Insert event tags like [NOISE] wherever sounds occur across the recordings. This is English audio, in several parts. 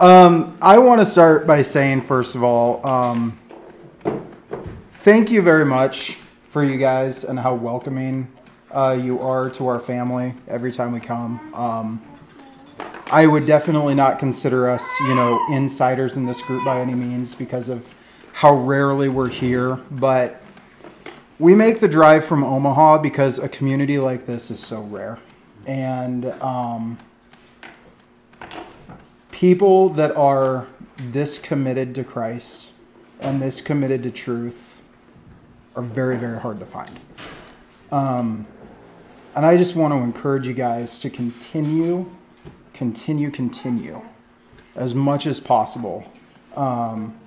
Um, I want to start by saying, first of all, um, thank you very much for you guys and how welcoming uh, you are to our family every time we come. Um, I would definitely not consider us, you know, insiders in this group by any means because of how rarely we're here, but we make the drive from Omaha because a community like this is so rare. And um, people that are this committed to Christ and this committed to truth are very, very hard to find. Um, and I just want to encourage you guys to continue, continue, continue as much as possible um,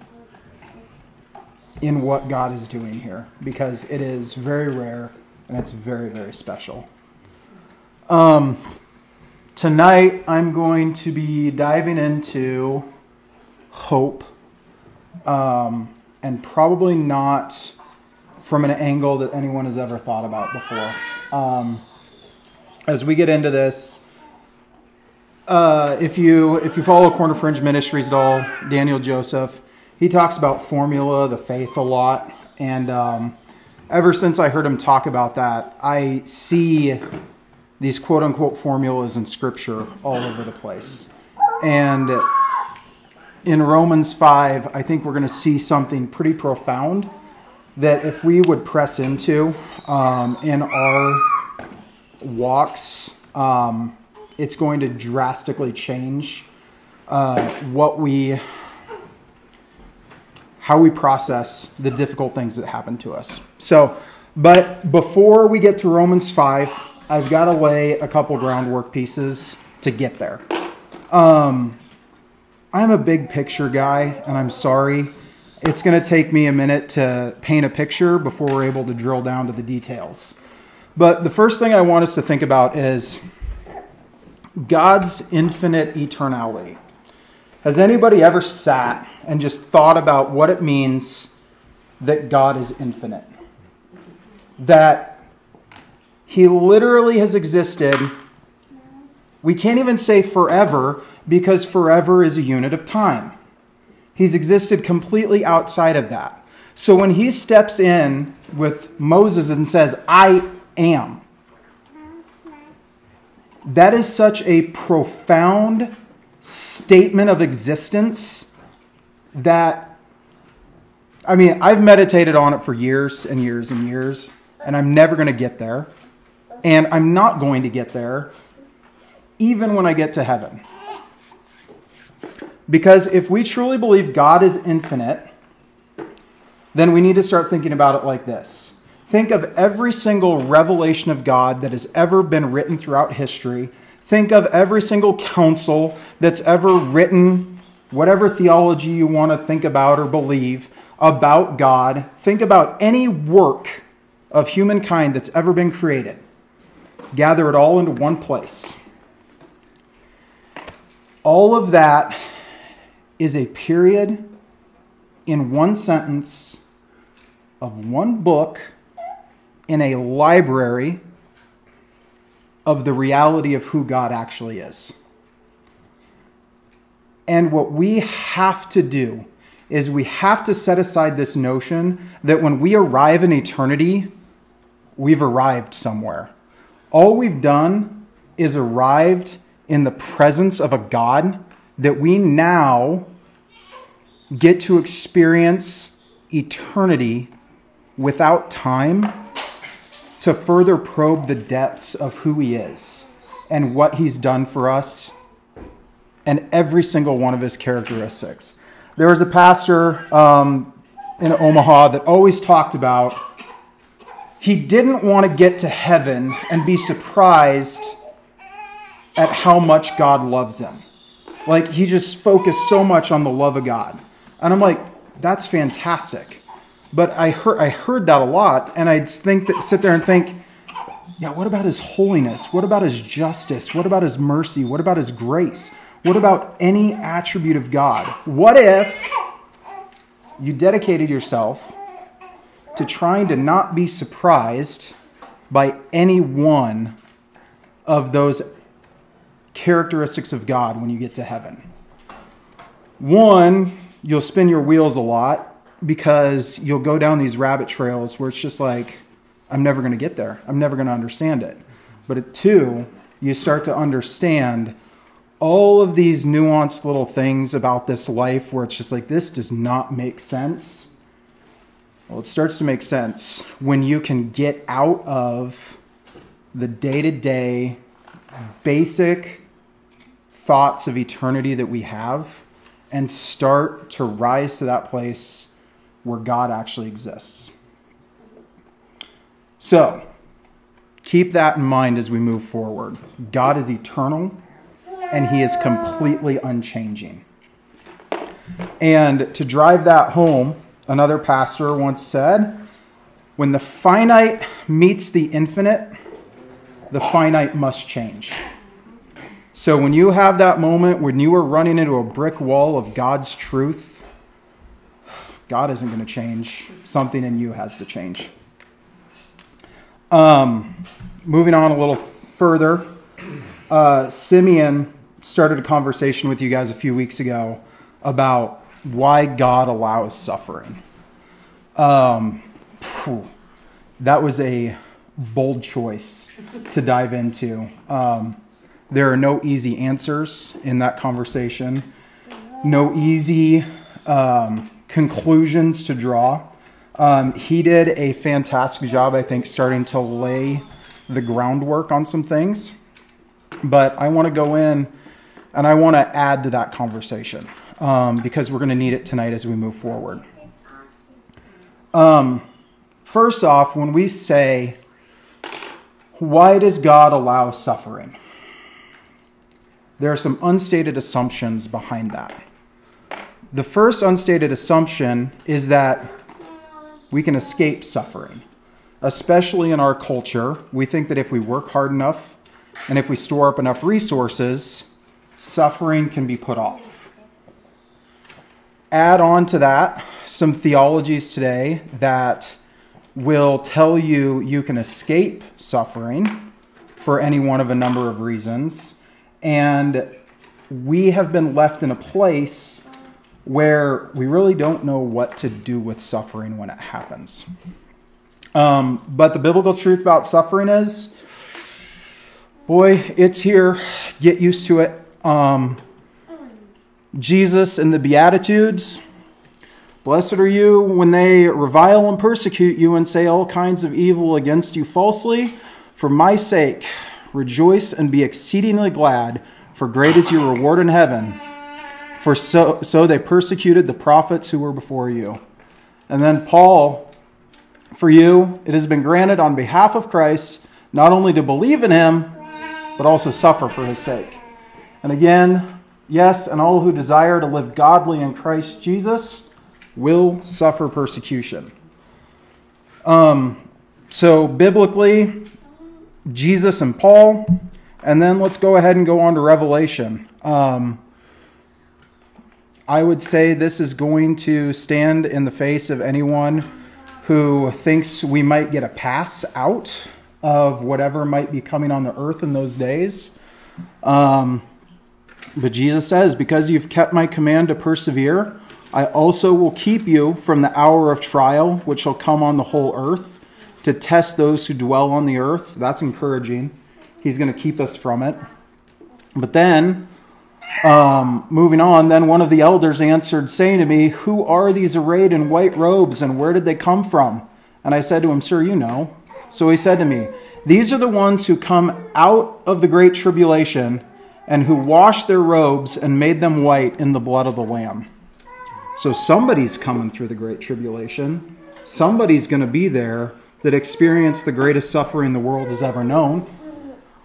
in what God is doing here because it is very rare and it's very, very special. Um, tonight, I'm going to be diving into hope, um, and probably not from an angle that anyone has ever thought about before. Um, as we get into this, uh, if you if you follow Corner Fringe Ministries at all, Daniel Joseph, he talks about formula, the faith a lot, and um, ever since I heard him talk about that, I see these quote unquote formulas in scripture all over the place. And in Romans 5, I think we're going to see something pretty profound that if we would press into um, in our walks, um, it's going to drastically change uh, what we how we process the difficult things that happen to us. So, but before we get to Romans 5, I've got to lay a couple groundwork pieces to get there. Um, I'm a big picture guy, and I'm sorry. It's going to take me a minute to paint a picture before we're able to drill down to the details. But the first thing I want us to think about is God's infinite eternality. Has anybody ever sat and just thought about what it means that God is infinite? That he literally has existed. We can't even say forever because forever is a unit of time. He's existed completely outside of that. So when he steps in with Moses and says, I am, that is such a profound statement of existence that, I mean, I've meditated on it for years and years and years, and I'm never going to get there. And I'm not going to get there even when I get to heaven. Because if we truly believe God is infinite, then we need to start thinking about it like this. Think of every single revelation of God that has ever been written throughout history. Think of every single council that's ever written, whatever theology you want to think about or believe about God. Think about any work of humankind that's ever been created gather it all into one place. All of that is a period in one sentence of one book in a library of the reality of who God actually is. And what we have to do is we have to set aside this notion that when we arrive in eternity, we've arrived somewhere. All we've done is arrived in the presence of a God that we now get to experience eternity without time to further probe the depths of who He is and what He's done for us and every single one of His characteristics. There was a pastor um, in Omaha that always talked about he didn't want to get to heaven and be surprised at how much God loves him. Like he just focused so much on the love of God. And I'm like, that's fantastic. But I heard I heard that a lot, and I'd think that sit there and think, yeah, what about his holiness? What about his justice? What about his mercy? What about his grace? What about any attribute of God? What if you dedicated yourself to trying to not be surprised by any one of those characteristics of God when you get to heaven. one, you'll spin your wheels a lot because you'll go down these rabbit trails where it's just like, I'm never going to get there. I'm never going to understand it. But at two, you start to understand all of these nuanced little things about this life where it's just like, this does not make sense. Well, it starts to make sense when you can get out of the day to day basic thoughts of eternity that we have and start to rise to that place where God actually exists. So, keep that in mind as we move forward. God is eternal and he is completely unchanging. And to drive that home, another pastor once said, when the finite meets the infinite, the finite must change. So when you have that moment when you are running into a brick wall of God's truth, God isn't going to change. Something in you has to change. Um, moving on a little further, uh, Simeon started a conversation with you guys a few weeks ago about why God allows suffering. Um, that was a bold choice to dive into. Um, there are no easy answers in that conversation, no easy um, conclusions to draw. Um, he did a fantastic job, I think, starting to lay the groundwork on some things. But I want to go in and I want to add to that conversation um, because we're going to need it tonight as we move forward. Um, first off, when we say, why does God allow suffering? there are some unstated assumptions behind that. The first unstated assumption is that we can escape suffering. Especially in our culture, we think that if we work hard enough and if we store up enough resources, suffering can be put off. Add on to that some theologies today that will tell you you can escape suffering for any one of a number of reasons and we have been left in a place where we really don't know what to do with suffering when it happens. Um, but the biblical truth about suffering is boy, it's here. Get used to it. Um, Jesus in the Beatitudes. Blessed are you when they revile and persecute you and say all kinds of evil against you falsely for my sake. Rejoice and be exceedingly glad, for great is your reward in heaven. For so, so they persecuted the prophets who were before you. And then Paul, for you, it has been granted on behalf of Christ not only to believe in him, but also suffer for his sake. And again, yes, and all who desire to live godly in Christ Jesus will suffer persecution. Um, so, biblically, Jesus and Paul, and then let's go ahead and go on to Revelation. Um, I would say this is going to stand in the face of anyone who thinks we might get a pass out of whatever might be coming on the earth in those days. Um, but Jesus says, Because you've kept my command to persevere, I also will keep you from the hour of trial which shall come on the whole earth to test those who dwell on the earth. That's encouraging. He's going to keep us from it. But then, um, moving on, then one of the elders answered, saying to me, Who are these arrayed in white robes, and where did they come from? And I said to him, Sir, you know. So he said to me, These are the ones who come out of the great tribulation, and who washed their robes and made them white in the blood of the Lamb. So somebody's coming through the great tribulation. Somebody's going to be there that experienced the greatest suffering the world has ever known.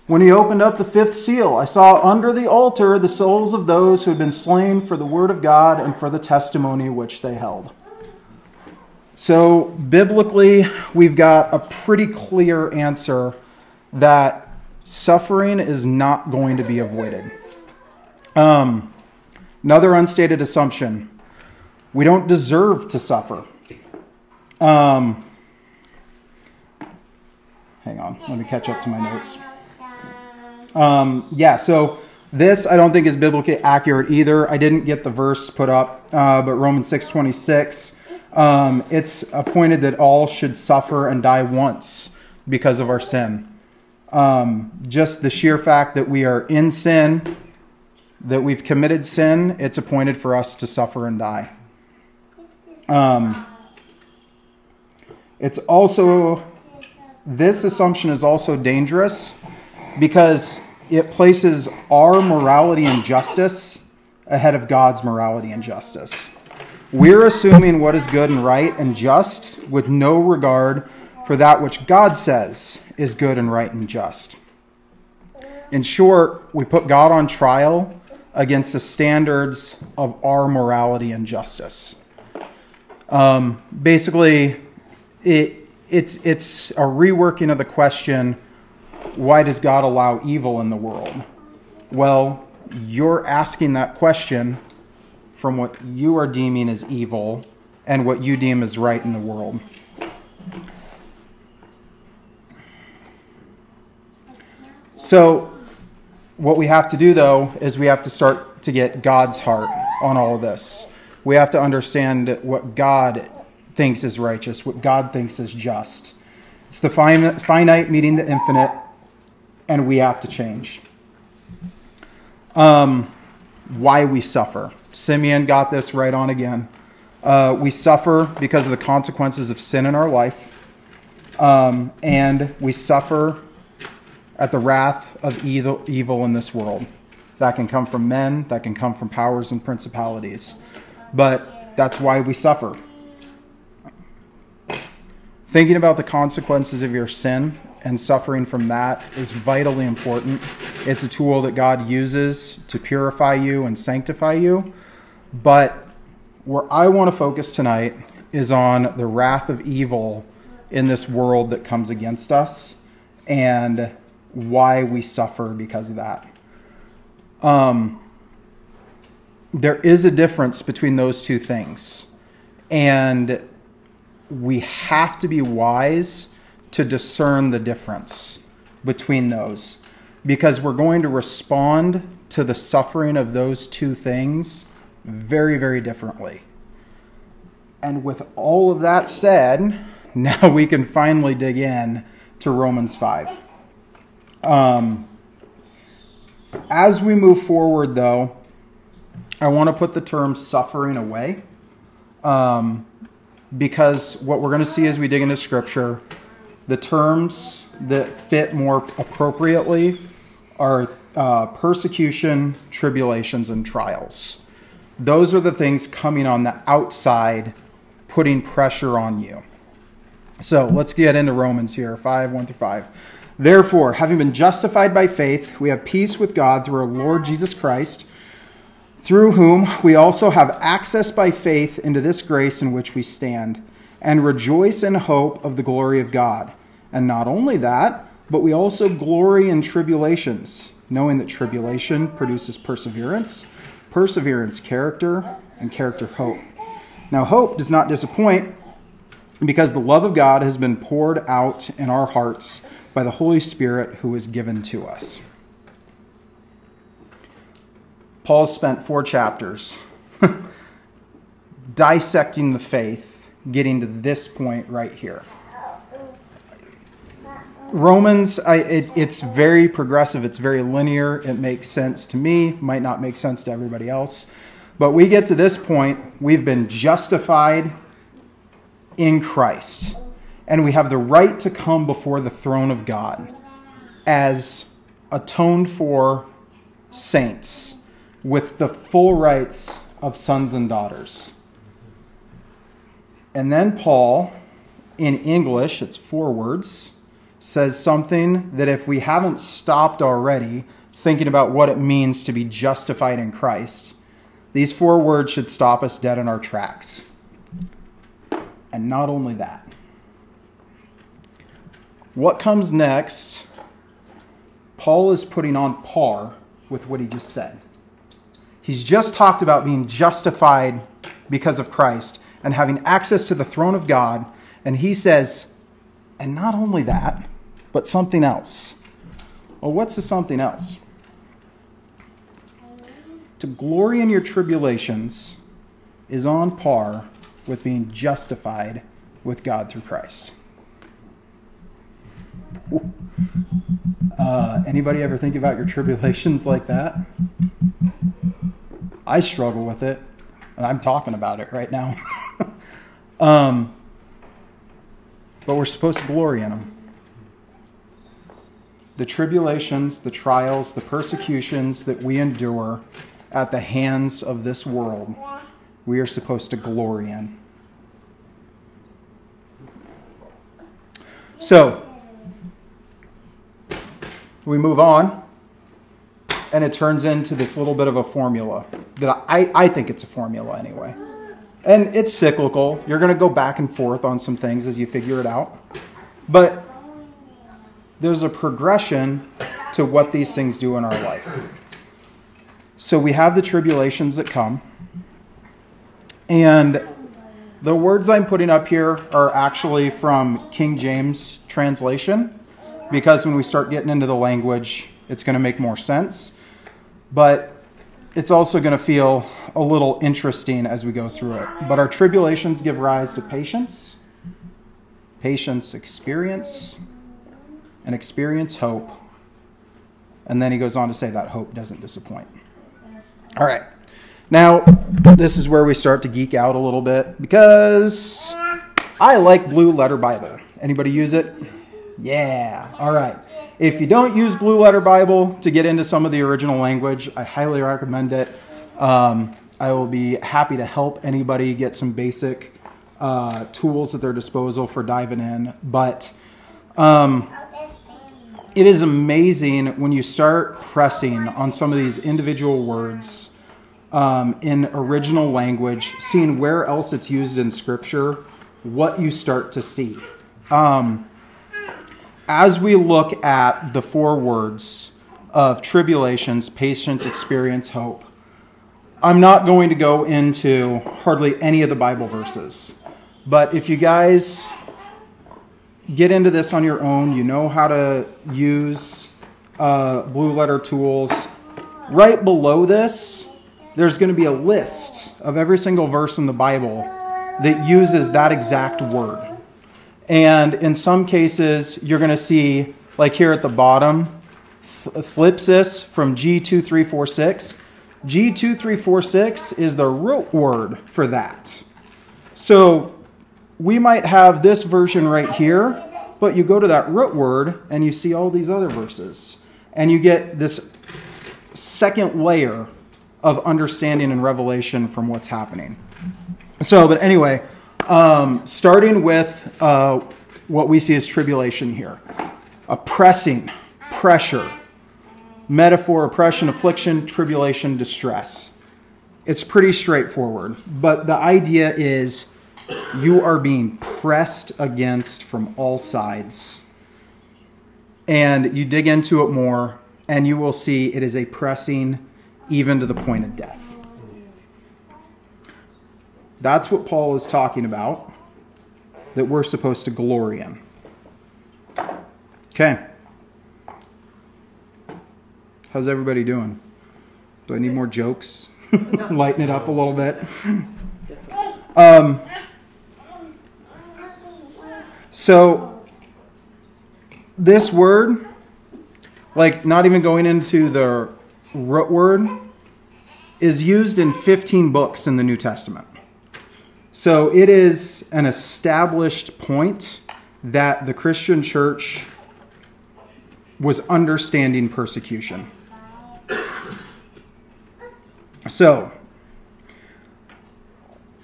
When he opened up the fifth seal, I saw under the altar the souls of those who had been slain for the word of God and for the testimony which they held. So, biblically, we've got a pretty clear answer that suffering is not going to be avoided. Um, another unstated assumption we don't deserve to suffer. Um, Hang on, let me catch up to my notes. Um, yeah, so This I don't think is biblically accurate either. I didn't get the verse put up, uh, but Romans six twenty six. Um, it's appointed that all should suffer and die once because of our sin. Um, just the sheer fact that we are in sin, that we've committed sin, it's appointed for us to suffer and die. Um, it's also, this assumption is also dangerous because it places our morality and justice ahead of God's morality and justice. We're assuming what is good and right and just with no regard for that which God says is good and right and just. In short, we put God on trial against the standards of our morality and justice. Um, basically, it, it's, it's a reworking of the question why does God allow evil in the world? Well, you're asking that question from what you are deeming as evil and what you deem as right in the world. So, what we have to do though is we have to start to get God's heart on all of this. We have to understand what God thinks is righteous, what God thinks is just. It's the finite meeting the infinite, and we have to change. Um, why we suffer. Simeon got this right on again. Uh, we suffer because of the consequences of sin in our life, um, and we suffer at the wrath of evil, evil in this world. That can come from men, that can come from powers and principalities. But that's why we suffer. Thinking about the consequences of your sin and suffering from that is vitally important. It's a tool that God uses to purify you and sanctify you. But where I want to focus tonight is on the wrath of evil in this world that comes against us and why we suffer because of that. Um, there is a difference between those two things. And we have to be wise to discern the difference between those because we're going to respond to the suffering of those two things very, very differently. And with all of that said, [LAUGHS] now we can finally dig in to Romans 5. Um, as we move forward, though, I want to put the term suffering away um, because what we're going to see as we dig into Scripture, the terms that fit more appropriately are uh, persecution, tribulations, and trials. Those are the things coming on the outside, putting pressure on you. So let's get into Romans here 5 1 through 5. Therefore, having been justified by faith, we have peace with God through our Lord Jesus Christ, through whom we also have access by faith into this grace in which we stand, and rejoice in hope of the glory of God. And not only that, but we also glory in tribulations, knowing that tribulation produces perseverance, perseverance, character, and character, hope. Now, hope does not disappoint because the love of God has been poured out in our hearts by the Holy Spirit who is given to us. Paul spent four chapters [LAUGHS] dissecting the faith, getting to this point right here. Romans, I, it, it's very progressive, it's very linear, it makes sense to me, might not make sense to everybody else. But we get to this point, we've been justified in Christ and we have the right to come before the throne of God as atoned for saints with the full rights of sons and daughters. And then Paul, in English, it's four words, says something that if we haven't stopped already thinking about what it means to be justified in Christ, these four words should stop us dead in our tracks. And not only that, what comes next, Paul is putting on par with what he just said. He's just talked about being justified because of Christ and having access to the throne of God. And he says, and not only that, but something else. Well, what's the something else? to glory in your tribulations is on par with being justified with God through Christ. Uh, anybody ever think about your tribulations like that? I struggle with it, and I'm talking about it right now. [LAUGHS] um, but we're supposed to glory in them. The tribulations, the trials, the persecutions that we endure at the hands of this world, we are supposed to glory in. So, we move on, and it turns into this little bit of a formula that I, I think it's a formula anyway. And it's cyclical. You're going to go back and forth on some things as you figure it out. But there's a progression to what these things do in our life. So we have the tribulations that come. And the words I'm putting up here are actually from King James translation because when we start getting into the language, it's going to make more sense. But it's also going to feel a little interesting as we go through it. But our tribulations give rise to patience, patience, experience, and experience hope. And then he goes on to say that hope doesn't disappoint. All right. Now, this is where we start to geek out a little bit because I like Blue Letter Bible. Anybody use it? Yeah. All right. If you don't use Blue Letter Bible to get into some of the original language, I highly recommend it. Um, I will be happy to help anybody get some basic uh, tools at their disposal for diving in. But um, it is amazing when you start pressing on some of these individual words um, in original language, seeing where else it's used in Scripture, what you start to see. Um, as we look at the four words of tribulations, patience, experience, hope, I'm not going to go into hardly any of the Bible verses. But if you guys get into this on your own, you know how to use uh, blue letter tools. Right below this, there's going to be a list of every single verse in the Bible that uses that exact word. And in some cases, you're going to see, like here at the bottom, thlipsis from G2346. G2346 is the root word for that. So we might have this version right here, but you go to that root word and you see all these other verses. And you get this second layer of understanding and revelation from what's happening. So, but anyway, um, starting with uh, what we see as tribulation here oppressing, pressure, metaphor, oppression, affliction, tribulation, distress. It's pretty straightforward, but the idea is you are being pressed against from all sides. And you dig into it more, and you will see it is a pressing even to the point of death. That's what Paul is talking about, that we're supposed to glory in. Okay. How's everybody doing? Do I need more jokes? [LAUGHS] Lighten it up a little bit. Um, so, this word, like not even going into the root word is used in 15 books in the New Testament. So it is an established point that the Christian church was understanding persecution. So,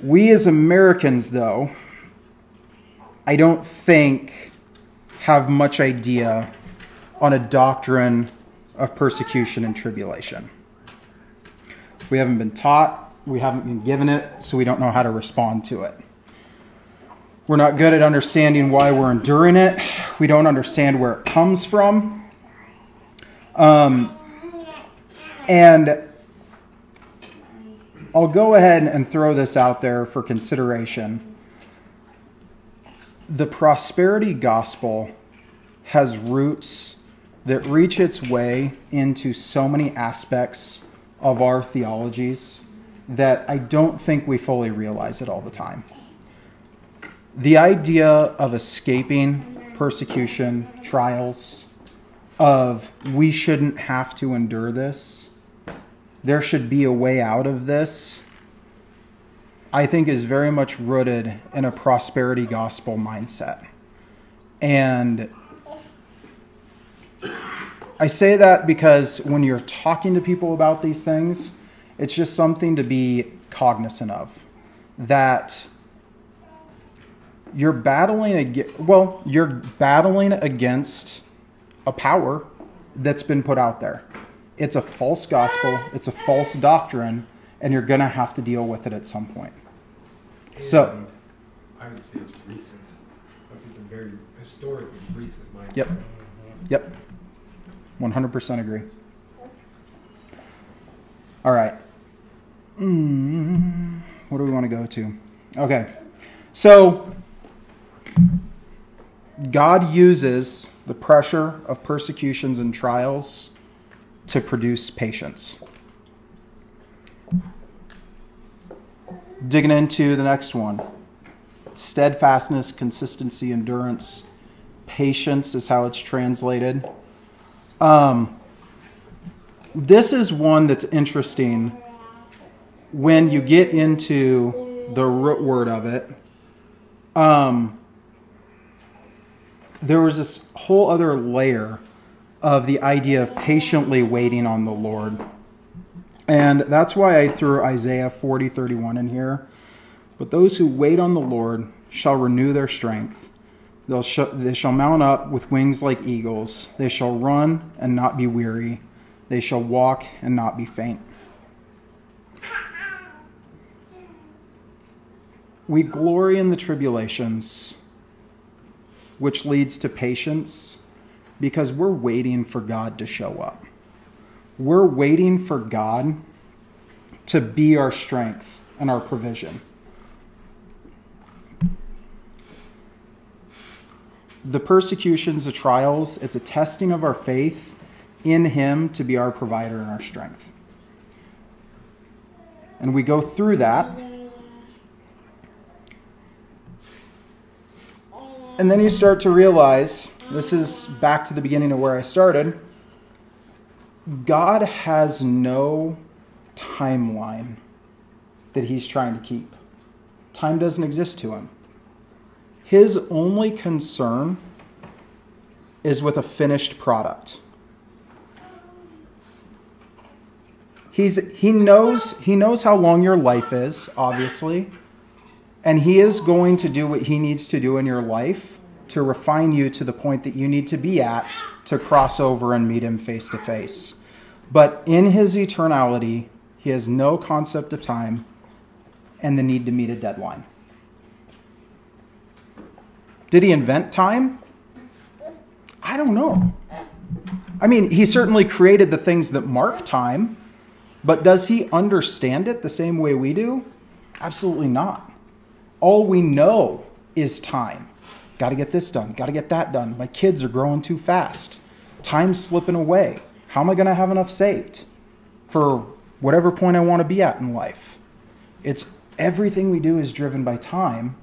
we as Americans, though, I don't think have much idea on a doctrine of persecution and tribulation. We haven't been taught, we haven't been given it, so we don't know how to respond to it. We're not good at understanding why we're enduring it. We don't understand where it comes from. Um, and I'll go ahead and throw this out there for consideration. The prosperity gospel has roots that reach its way into so many aspects of our theologies that I don't think we fully realize it all the time. The idea of escaping persecution, trials, of we shouldn't have to endure this, there should be a way out of this, I think is very much rooted in a prosperity gospel mindset. And I say that because when you're talking to people about these things, it's just something to be cognizant of. That you're battling against, well, you're battling against a power that's been put out there. It's a false gospel, it's a false doctrine, and you're going to have to deal with it at some point. And So- I would say it's recent. That's it's a very historically recent mindset. Yep. Yep. 100% agree. All right. Mm, what do we want to go to? Okay. So, God uses the pressure of persecutions and trials to produce patience. Digging into the next one steadfastness, consistency, endurance, patience is how it's translated. Um, this is one that's interesting when you get into the root word of it. Um, there was this whole other layer of the idea of patiently waiting on the Lord. And that's why I threw Isaiah 40 31 in here. But those who wait on the Lord shall renew their strength. They'll sh- they shall mount up with wings like eagles. They shall run and not be weary. They shall walk and not be faint. We glory in the tribulations, which leads to patience, because we're waiting for God to show up. We're waiting for God to be our strength and our provision. the persecutions, the trials, it's a testing of our faith in Him to be our provider and our strength. And we go through that. And then you start to realize this is back to the beginning of where I started. God has no timeline that He's trying to keep, time doesn't exist to Him. His only concern is with a finished product. He's, he knows he knows how long your life is, obviously, and he is going to do what he needs to do in your life to refine you to the point that you need to be at to cross over and meet him face to face. But in his eternality, he has no concept of time and the need to meet a deadline. Did he invent time? I don't know. I mean, he certainly created the things that mark time, but does he understand it the same way we do? Absolutely not. All we know is time. Got to get this done, got to get that done. My kids are growing too fast. Time's slipping away. How am I going to have enough saved for whatever point I want to be at in life? It's everything we do is driven by time.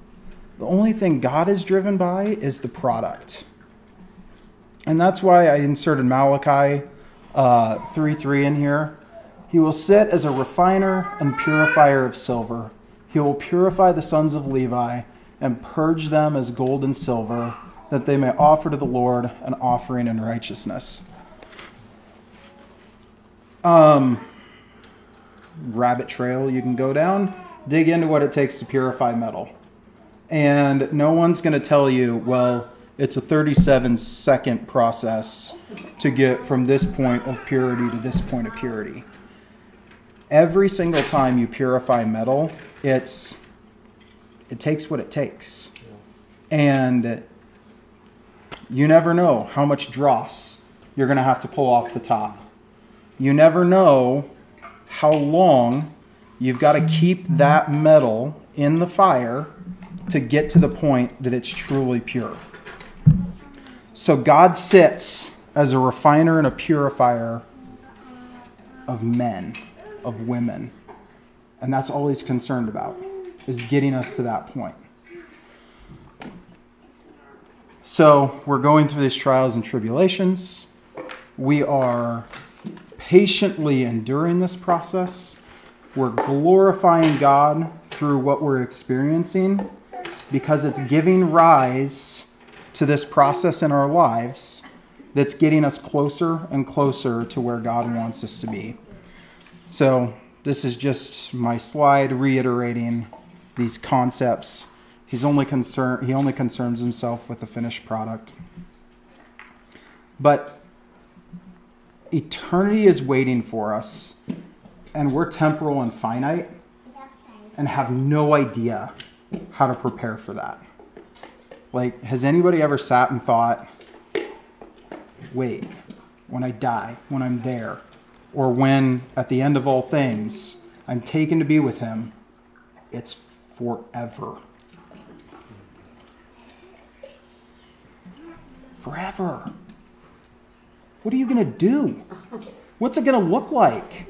The only thing God is driven by is the product. And that's why I inserted Malachi uh, 3 3 in here. He will sit as a refiner and purifier of silver. He will purify the sons of Levi and purge them as gold and silver, that they may offer to the Lord an offering in righteousness. Um, rabbit trail you can go down, dig into what it takes to purify metal. And no one's going to tell you, well, it's a 37 second process to get from this point of purity to this point of purity. Every single time you purify metal, it's it takes what it takes. And you never know how much dross you're going to have to pull off the top. You never know how long you've got to keep that metal in the fire to get to the point that it's truly pure. So God sits as a refiner and a purifier of men. Of women. And that's all he's concerned about, is getting us to that point. So we're going through these trials and tribulations. We are patiently enduring this process. We're glorifying God through what we're experiencing because it's giving rise to this process in our lives that's getting us closer and closer to where God wants us to be. So, this is just my slide reiterating these concepts. He's only concerned he only concerns himself with the finished product. But eternity is waiting for us and we're temporal and finite and have no idea how to prepare for that. Like, has anybody ever sat and thought, wait, when I die, when I'm there, or when at the end of all things I'm taken to be with Him, it's forever. Forever. What are you going to do? What's it going to look like?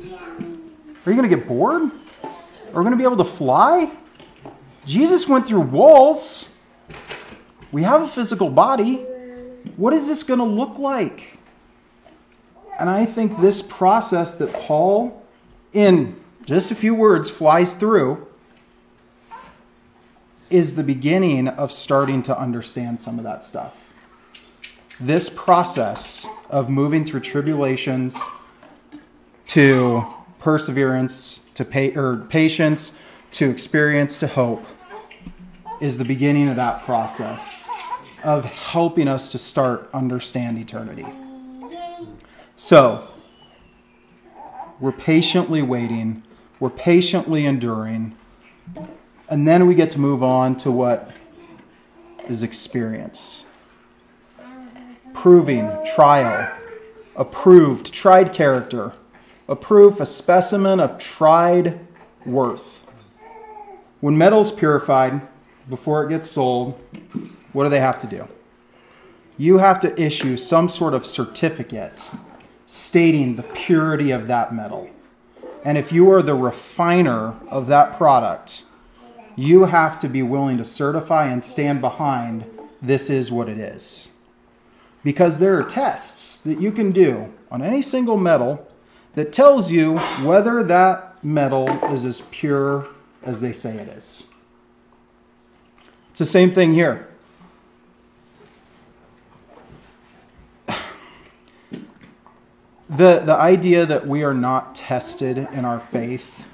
Are you going to get bored? Are we going to be able to fly? Jesus went through walls. We have a physical body. What is this going to look like? And I think this process that Paul, in just a few words, flies through is the beginning of starting to understand some of that stuff. This process of moving through tribulations to perseverance to pa- or patience to experience to hope is the beginning of that process of helping us to start understand eternity. So, we're patiently waiting, we're patiently enduring, and then we get to move on to what is experience. Proving, trial, approved, tried character, a proof, a specimen of tried worth. When metal's purified before it gets sold, what do they have to do? You have to issue some sort of certificate stating the purity of that metal. And if you are the refiner of that product, you have to be willing to certify and stand behind this is what it is. Because there are tests that you can do on any single metal that tells you whether that metal is as pure as they say it is. It's the same thing here. The, the idea that we are not tested in our faith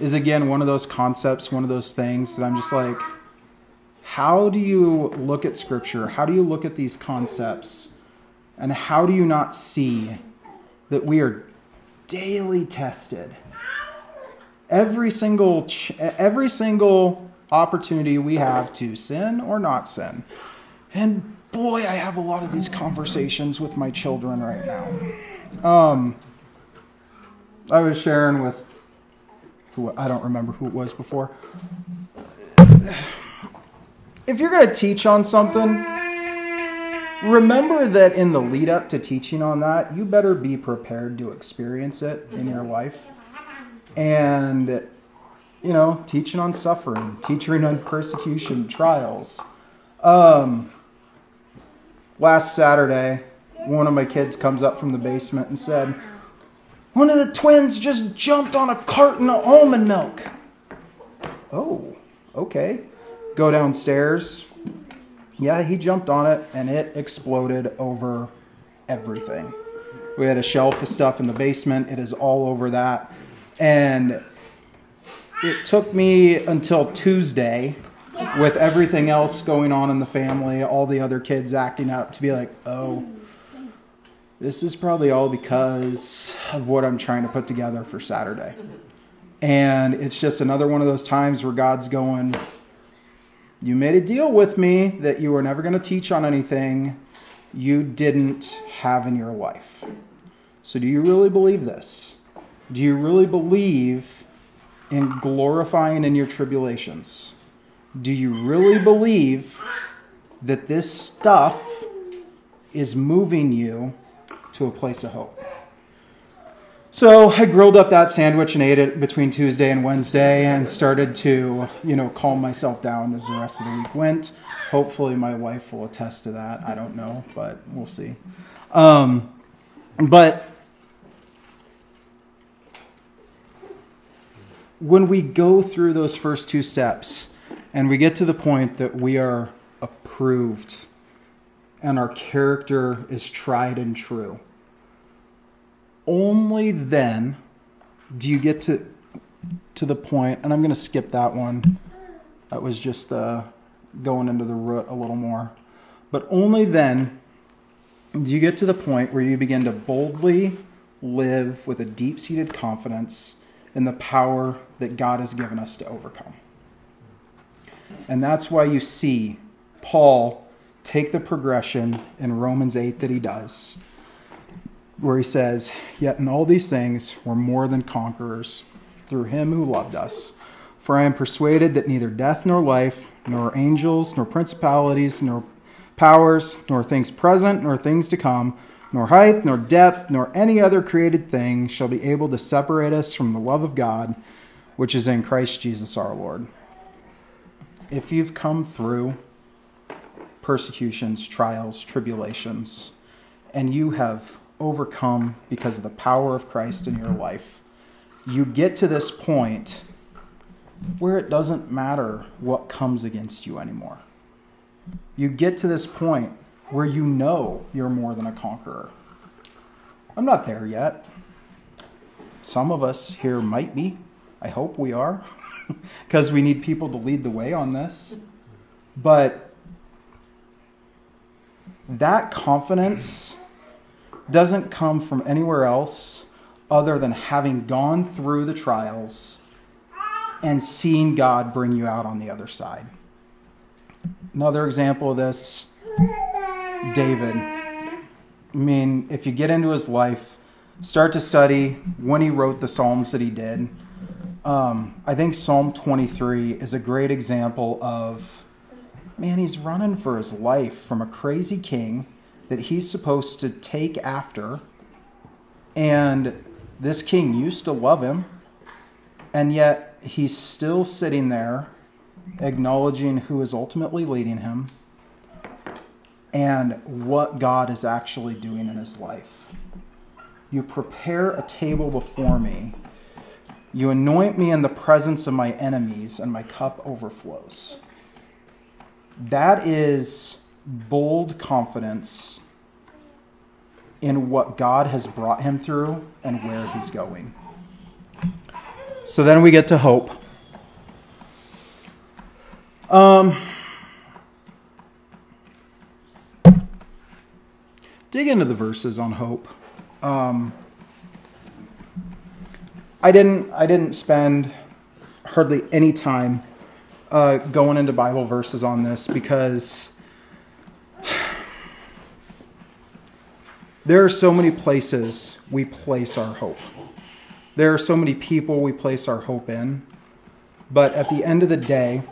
is again one of those concepts, one of those things that I'm just like, how do you look at Scripture? How do you look at these concepts? And how do you not see that we are daily tested. Every single ch- every single opportunity we have to sin or not sin. And boy, I have a lot of these conversations with my children right now. Um, I was sharing with who I don't remember who it was before. If you're going to teach on something, remember that in the lead up to teaching on that, you better be prepared to experience it in your life. And, you know, teaching on suffering, teaching on persecution, trials. Um, last Saturday, one of my kids comes up from the basement and said, One of the twins just jumped on a carton of almond milk. Oh, okay. Go downstairs, yeah, he jumped on it and it exploded over everything. We had a shelf of stuff in the basement, it is all over that. And it took me until Tuesday with everything else going on in the family, all the other kids acting out to be like, oh, this is probably all because of what I'm trying to put together for Saturday. And it's just another one of those times where God's going, you made a deal with me that you were never going to teach on anything you didn't have in your life. So, do you really believe this? Do you really believe in glorifying in your tribulations? Do you really believe that this stuff is moving you to a place of hope? So I grilled up that sandwich and ate it between Tuesday and Wednesday and started to, you know, calm myself down as the rest of the week went. Hopefully, my wife will attest to that. I don't know, but we'll see. Um, but when we go through those first two steps and we get to the point that we are approved and our character is tried and true, only then do you get to to the point and i'm going to skip that one. That was just uh, going into the root a little more. But only then do you get to the point where you begin to boldly live with a deep-seated confidence in the power that god has given us to overcome and that's why you see paul take the progression in romans 8 that he does where he says, Yet in all these things we're more than conquerors through him who loved us. For I am persuaded that neither death nor life, nor angels, nor principalities, nor powers, nor things present, nor things to come, nor height, nor depth, nor any other created thing shall be able to separate us from the love of God, which is in Christ Jesus our Lord. If you've come through persecutions, trials, tribulations, and you have overcome because of the power of Christ in your life, you get to this point where it doesn't matter what comes against you anymore. You get to this point where you know you're more than a conqueror. I'm not there yet. Some of us here might be. I hope we are, [LAUGHS] [LAUGHS] because we need people to lead the way on this. But that confidence doesn't come from anywhere else other than having gone through the trials and seeing God bring you out on the other side. Another example of this David. I mean, if you get into his life, start to study when he wrote the Psalms that he did. Um, I think Psalm 23 is a great example of man, he's running for his life from a crazy king that he's supposed to take after. And this king used to love him, and yet he's still sitting there acknowledging who is ultimately leading him and what God is actually doing in his life. You prepare a table before me. You anoint me in the presence of my enemies, and my cup overflows. That is bold confidence in what God has brought him through and where he's going. So then we get to hope. Um, dig into the verses on hope. Um, I didn't. I didn't spend hardly any time uh, going into Bible verses on this because [SIGHS] there are so many places we place our hope. There are so many people we place our hope in. But at the end of the day,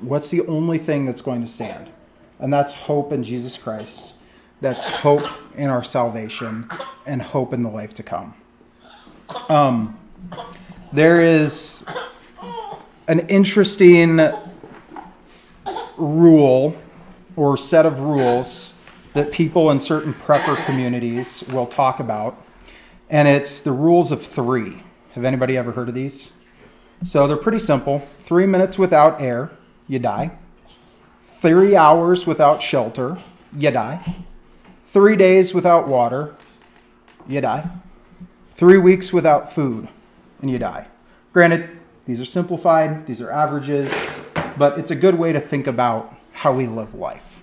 what's the only thing that's going to stand? And that's hope in Jesus Christ. That's hope in our salvation and hope in the life to come. Um, there is an interesting rule or set of rules that people in certain prepper communities will talk about, and it's the rules of three. Have anybody ever heard of these? So they're pretty simple. Three minutes without air, you die. Three hours without shelter, you die. Three days without water, you die. Three weeks without food, and you die. Granted, these are simplified, these are averages, but it's a good way to think about how we live life.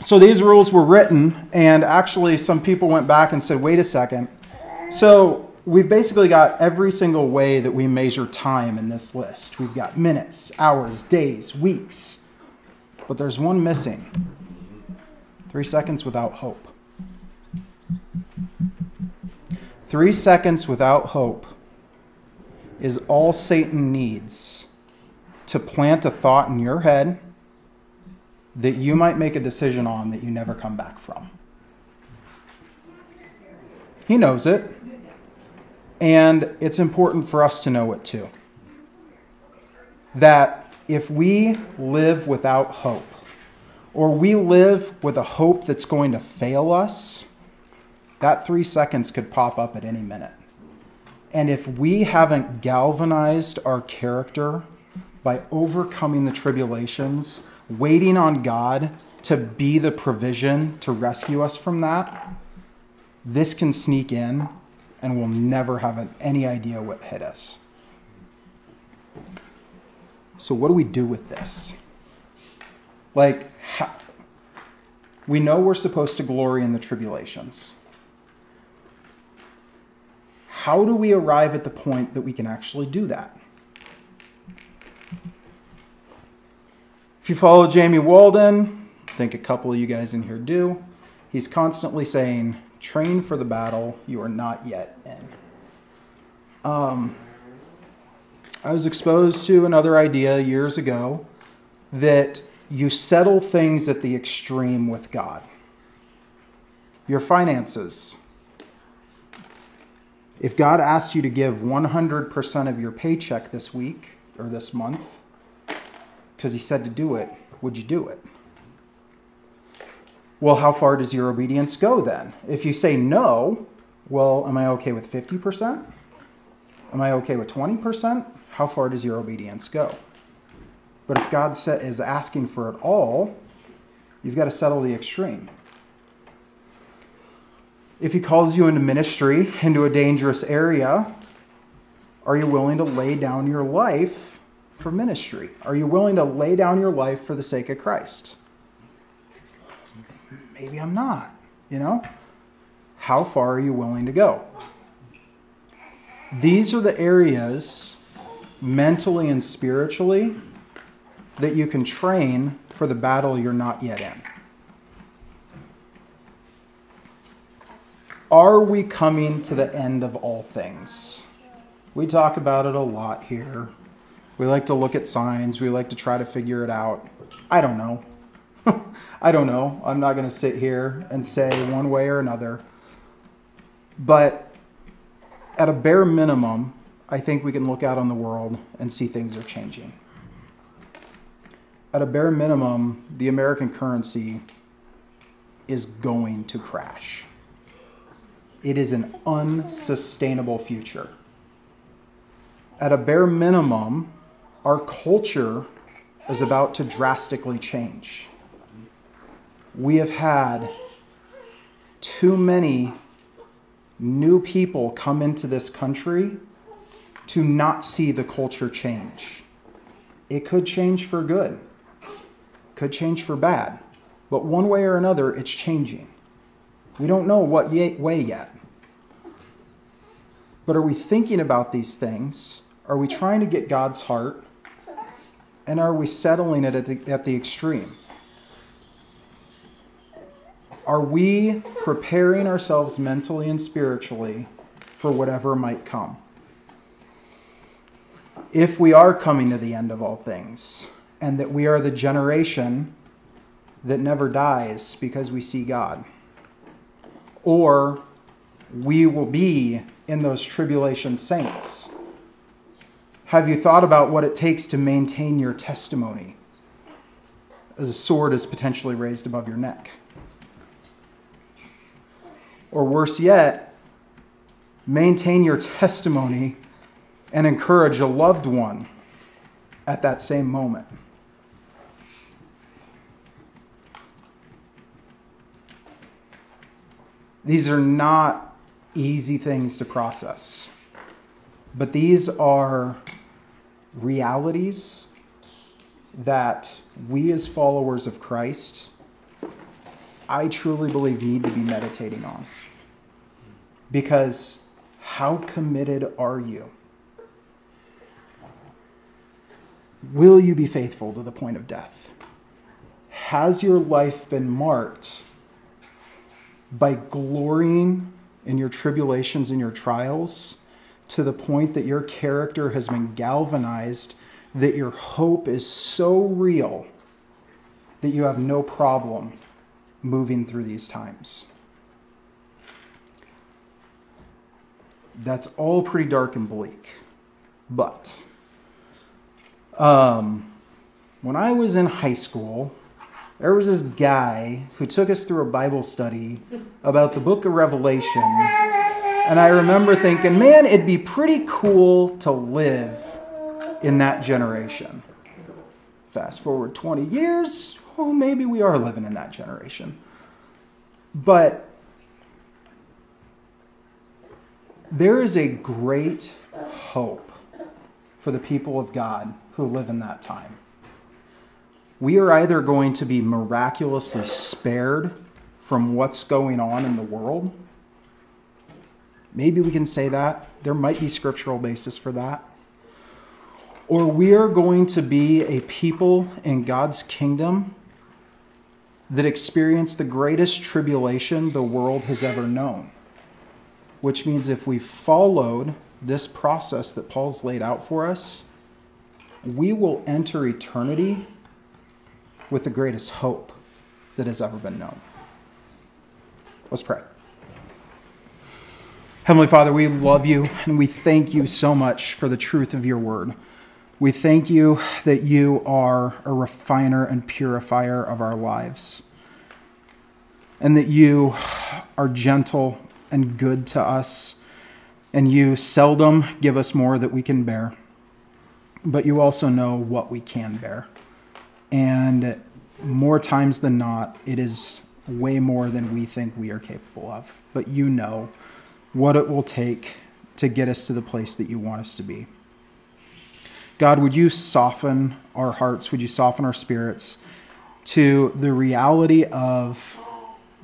So these rules were written, and actually, some people went back and said, wait a second. So we've basically got every single way that we measure time in this list. We've got minutes, hours, days, weeks. But there's one missing three seconds without hope. Three seconds without hope is all Satan needs to plant a thought in your head that you might make a decision on that you never come back from. He knows it. And it's important for us to know it too. That if we live without hope, or we live with a hope that's going to fail us, that three seconds could pop up at any minute. And if we haven't galvanized our character by overcoming the tribulations, waiting on God to be the provision to rescue us from that, this can sneak in and we'll never have any idea what hit us. So, what do we do with this? Like, we know we're supposed to glory in the tribulations. How do we arrive at the point that we can actually do that? If you follow Jamie Walden, I think a couple of you guys in here do, he's constantly saying, train for the battle you are not yet in. Um, I was exposed to another idea years ago that you settle things at the extreme with God. Your finances. If God asked you to give 100% of your paycheck this week or this month, because He said to do it, would you do it? Well, how far does your obedience go then? If you say no, well, am I okay with 50%? Am I okay with 20%? How far does your obedience go? But if God is asking for it all, you've got to settle the extreme. If He calls you into ministry, into a dangerous area, are you willing to lay down your life for ministry? Are you willing to lay down your life for the sake of Christ? Maybe I'm not, you know? How far are you willing to go? These are the areas mentally and spiritually that you can train for the battle you're not yet in. Are we coming to the end of all things? We talk about it a lot here. We like to look at signs, we like to try to figure it out. I don't know. [LAUGHS] I don't know. I'm not going to sit here and say one way or another. But at a bare minimum, I think we can look out on the world and see things are changing at a bare minimum, the American currency is going to crash. It is an unsustainable future. At a bare minimum, our culture is about to drastically change. We have had too many new people come into this country to not see the culture change. It could change for good could change for bad. But one way or another, it's changing. We don't know what way yet. But are we thinking about these things? Are we trying to get God's heart? And are we settling it at the, at the extreme? Are we preparing ourselves mentally and spiritually for whatever might come? If we are coming to the end of all things, and that we are the generation that never dies because we see God. Or we will be in those tribulation saints. Have you thought about what it takes to maintain your testimony as a sword is potentially raised above your neck? Or worse yet, maintain your testimony and encourage a loved one at that same moment. These are not easy things to process, but these are realities that we, as followers of Christ, I truly believe need to be meditating on. Because how committed are you? Will you be faithful to the point of death? Has your life been marked by glorying in your tribulations and your trials to the point that your character has been galvanized, that your hope is so real that you have no problem moving through these times. that's all pretty dark and bleak. But um, when I was in high school, there was this guy who took us through a Bible study about the book of Revelation. And I remember thinking, man, it'd be pretty cool to live in that generation. Fast forward 20 years, well, maybe we are living in that generation. But there is a great hope for the people of God who live in that time. We are either going to be miraculously spared from what's going on in the world. Maybe we can say that. There might be scriptural basis for that. Or we are going to be a people in God's kingdom that experience the greatest tribulation the world has ever known. Which means if we followed this process that Paul's laid out for us, we will enter eternity with the greatest hope that has ever been known. Let's pray. Heavenly Father, we love you and we thank you so much for the truth of your word. We thank you that you are a refiner and purifier of our lives, and that you are gentle and good to us, and you seldom give us more that we can bear, but you also know what we can bear. And more times than not, it is way more than we think we are capable of. But you know what it will take to get us to the place that you want us to be. God, would you soften our hearts? Would you soften our spirits to the reality of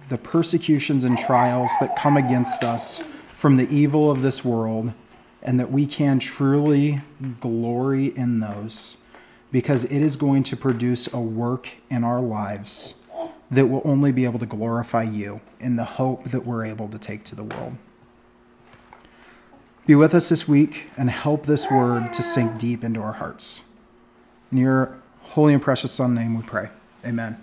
the persecutions and trials that come against us from the evil of this world, and that we can truly glory in those because it is going to produce a work in our lives that will only be able to glorify you in the hope that we're able to take to the world. Be with us this week and help this word to sink deep into our hearts. In your holy and precious Son name we pray. Amen.